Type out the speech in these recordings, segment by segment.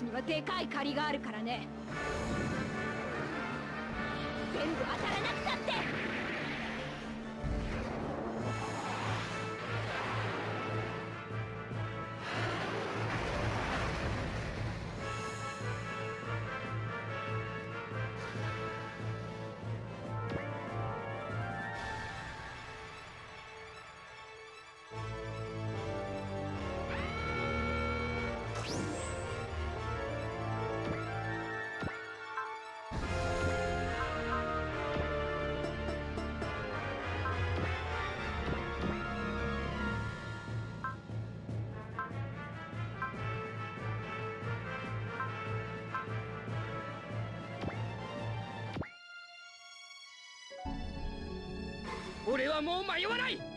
ちにはでかい借りがある俺はもう迷わない。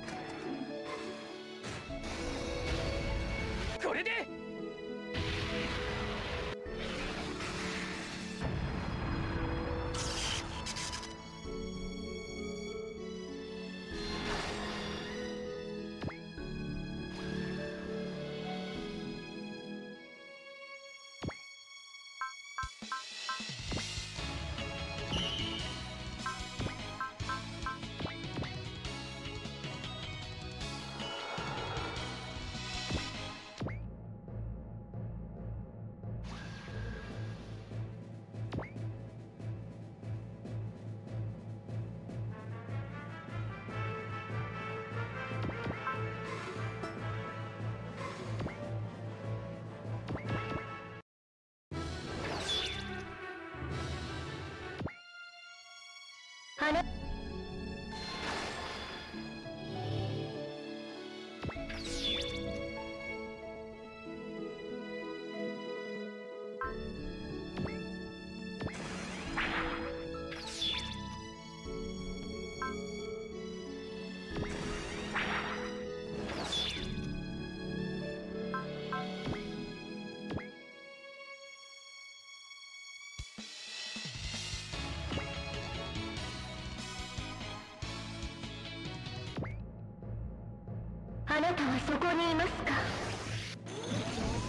たはそこにいますか？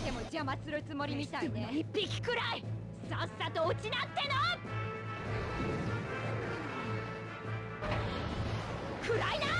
でも邪魔するつもりみたいね。一匹くらい。さっさと落ちなっての暗いな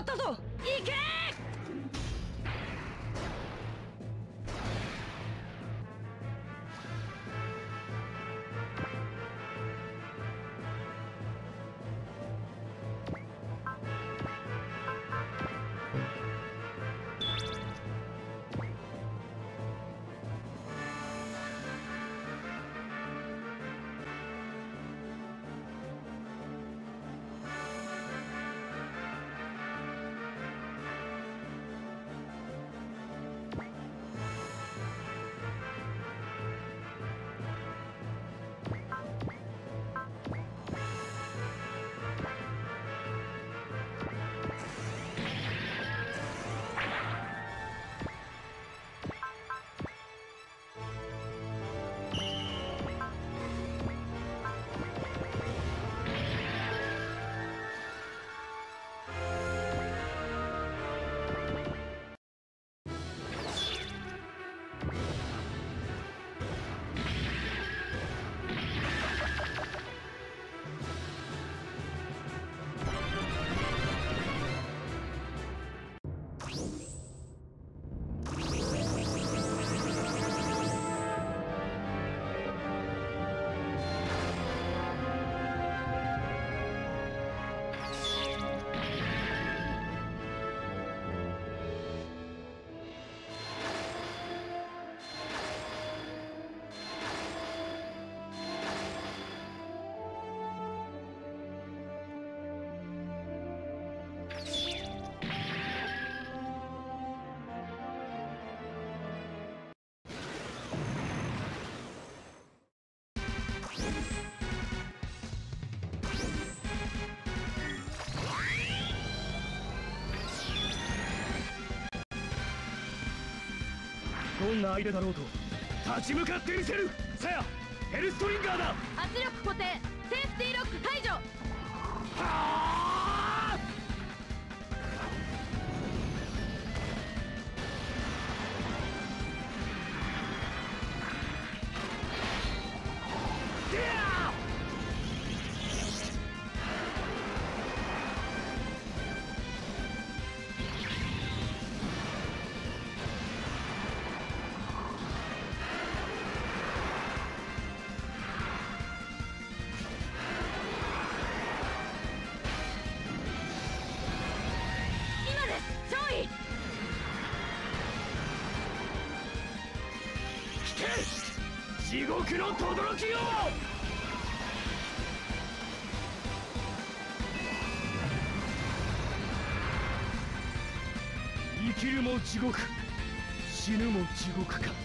もらったんな相手だろうと。立ち向かってみせる。さやヘルストリンガーだ。圧力固定。生きるも地獄。死ぬも地獄か。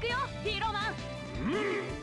くよヒーローマン。うん。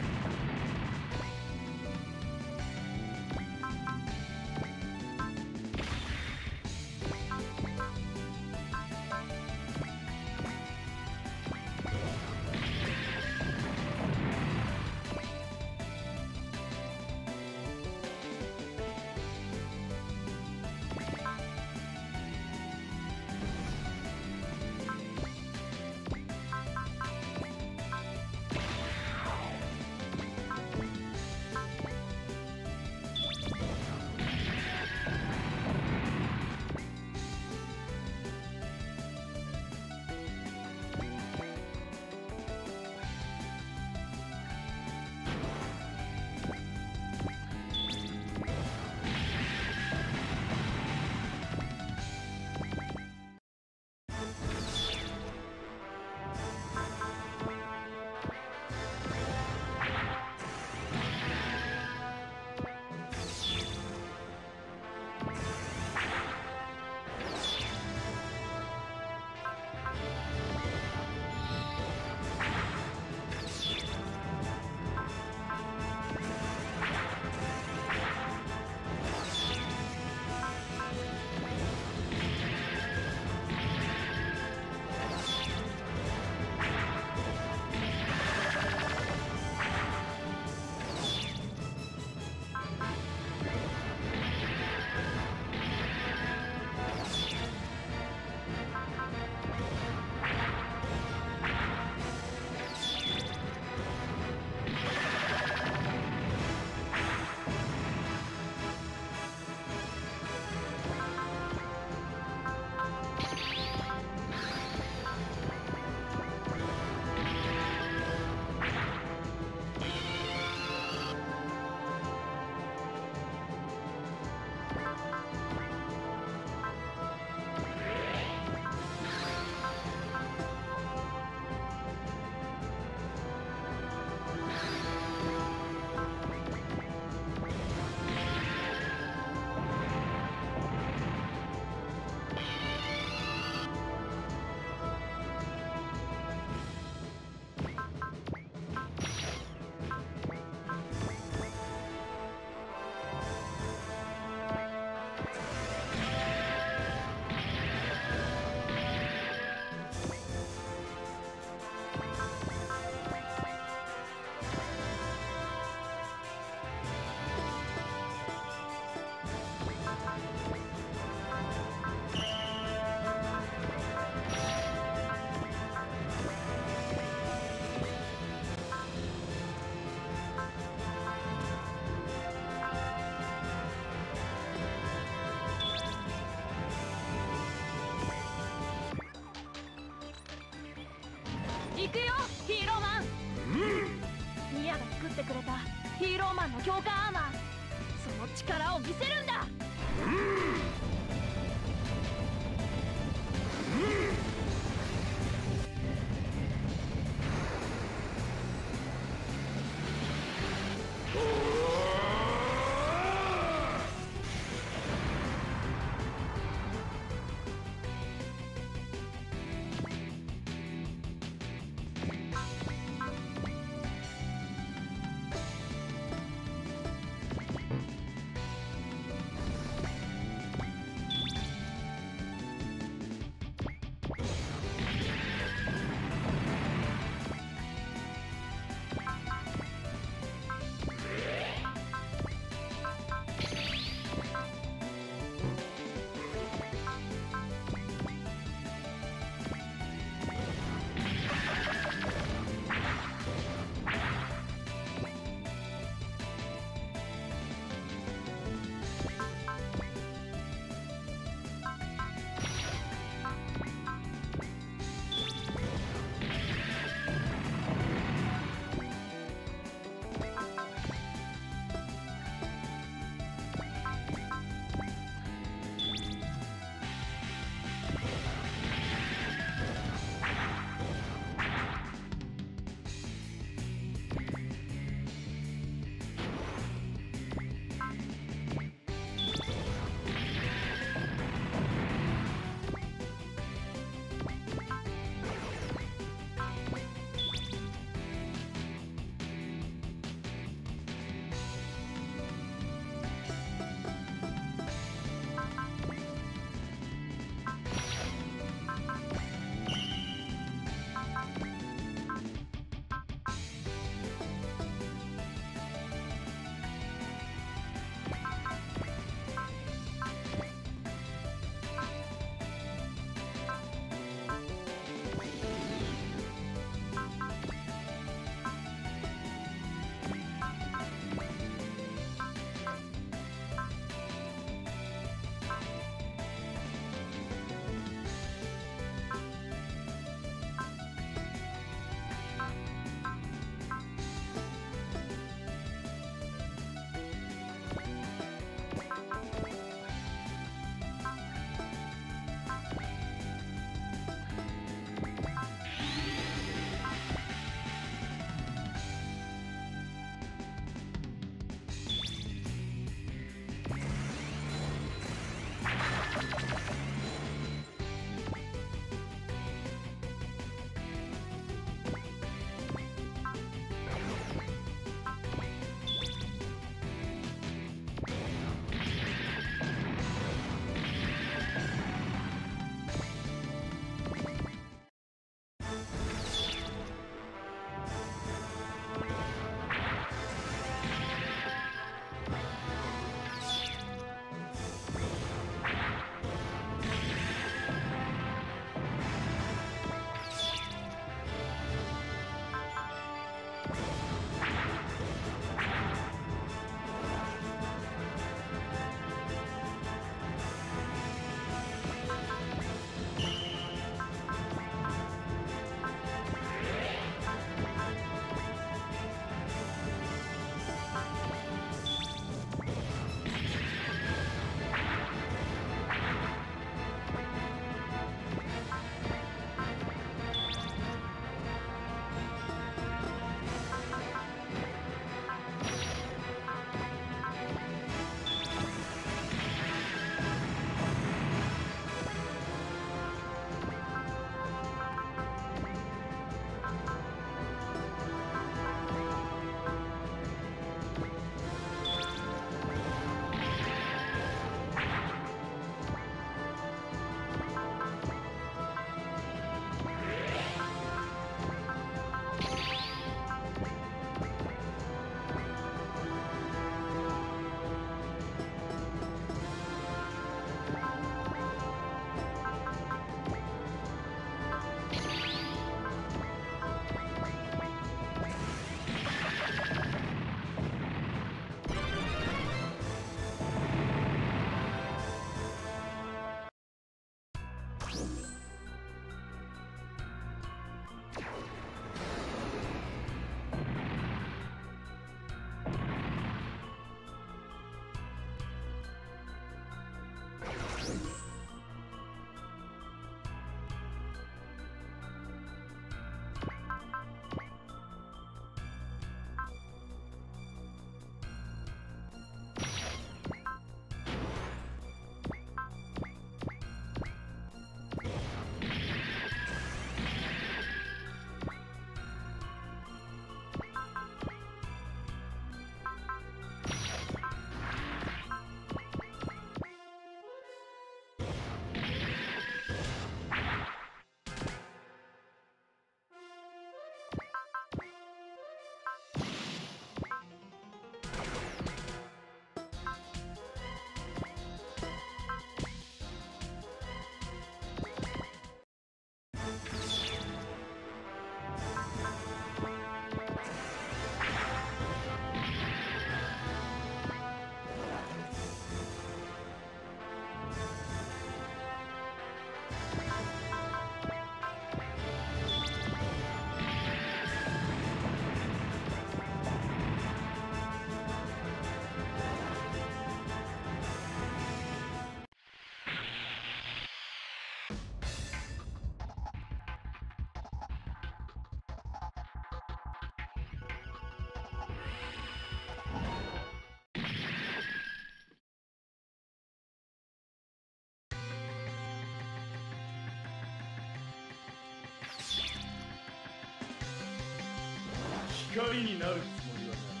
光になるつもりはない。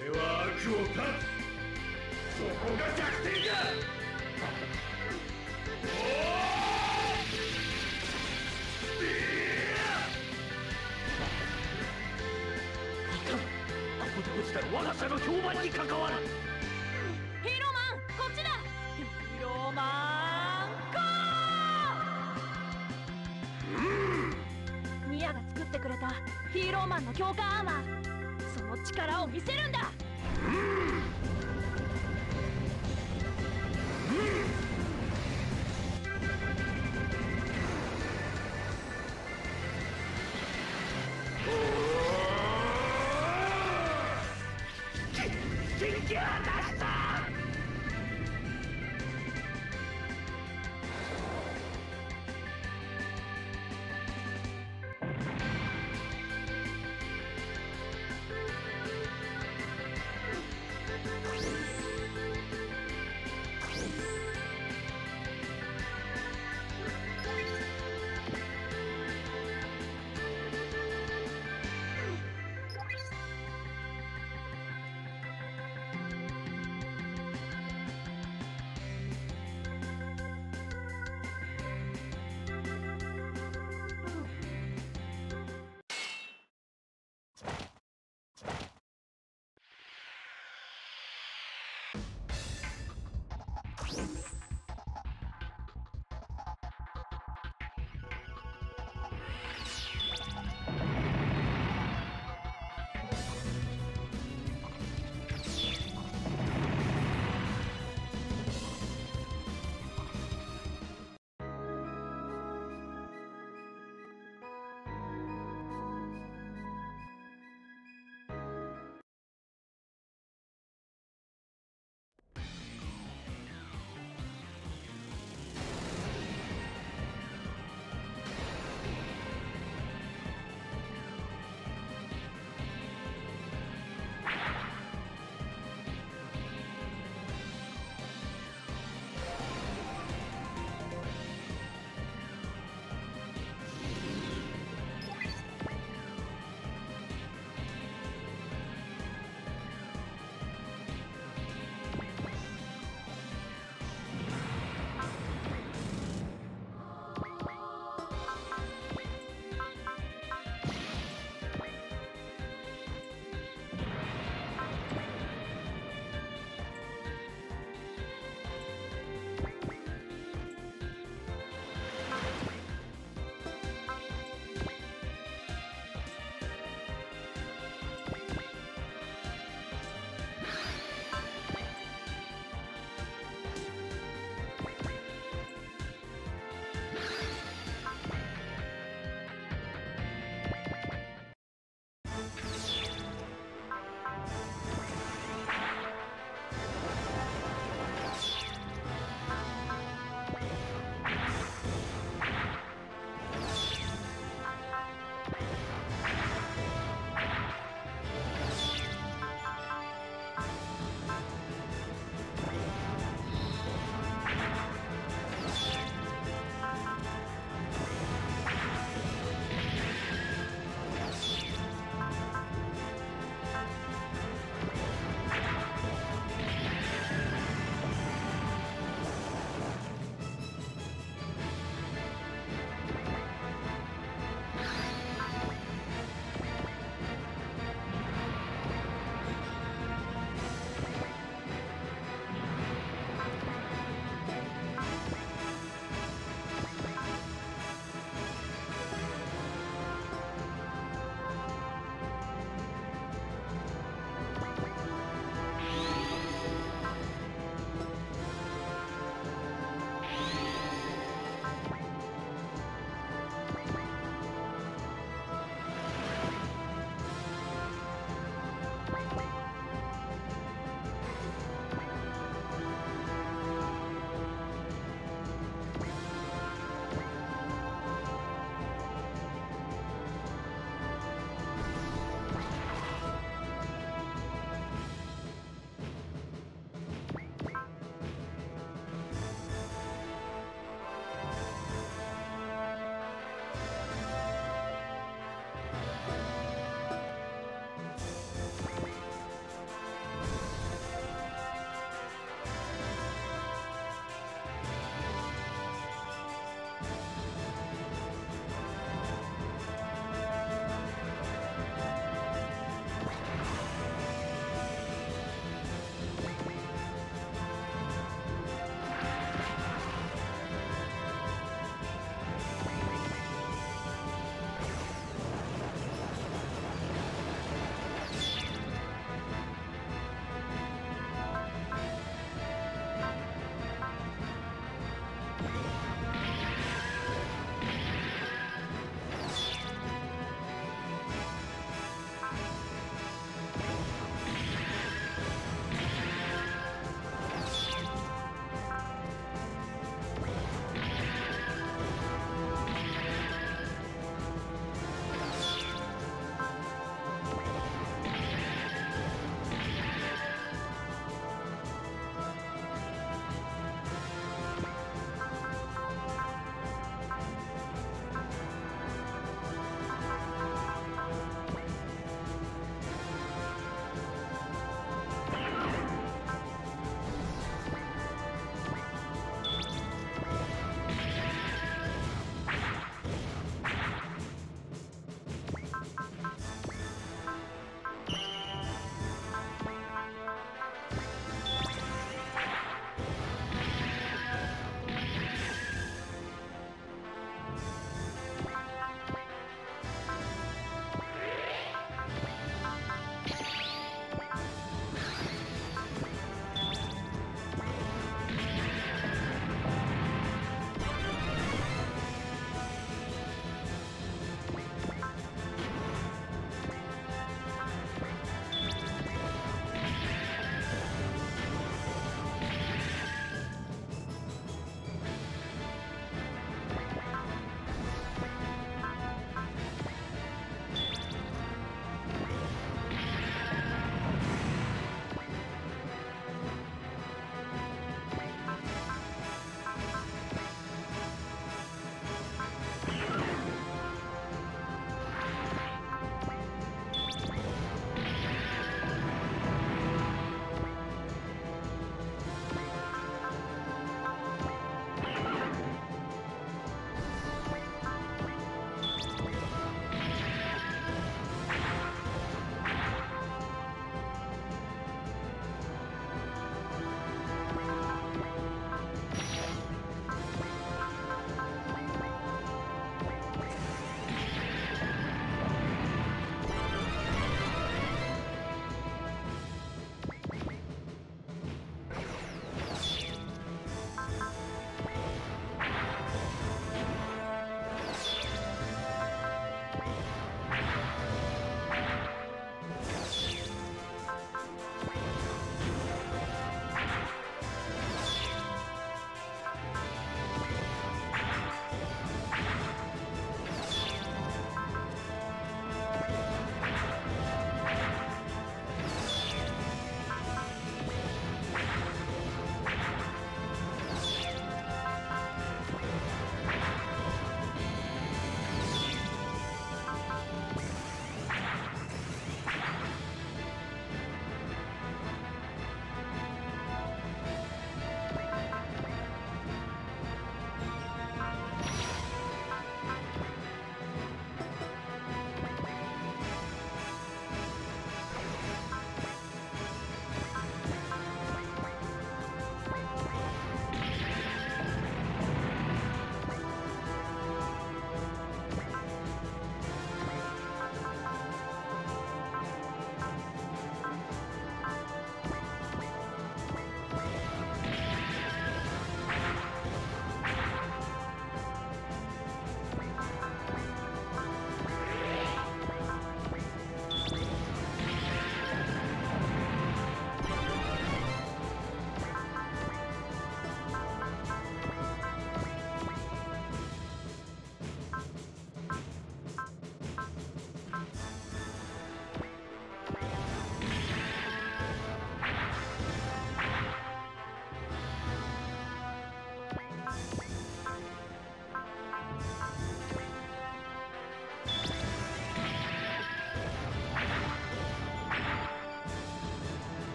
俺は悪を断つ。そこが弱点だ。強化アーマーその力を見せるんだ。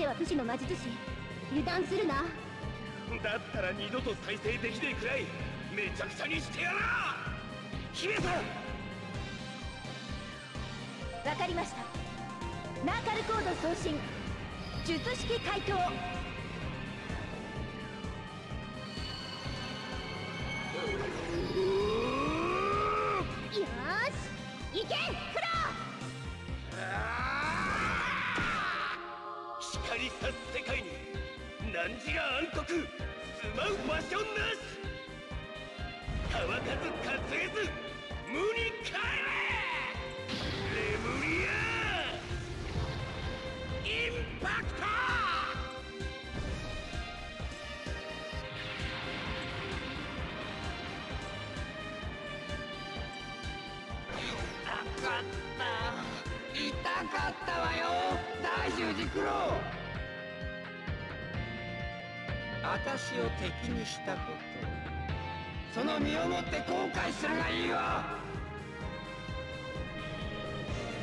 相手は不死の魔術師油断するな。だったら二度と再生できねえくらいめちゃくちゃにしてやら！姫さんわかりました。ナーカルコード送信。術式回答私を敵にしたこと。その身をもって後悔するがいいわ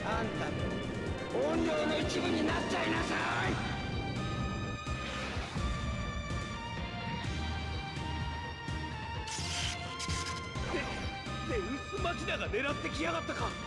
あんたも怨霊の一部になっちゃいなさい。デウスマキナが狙ってきやがったか。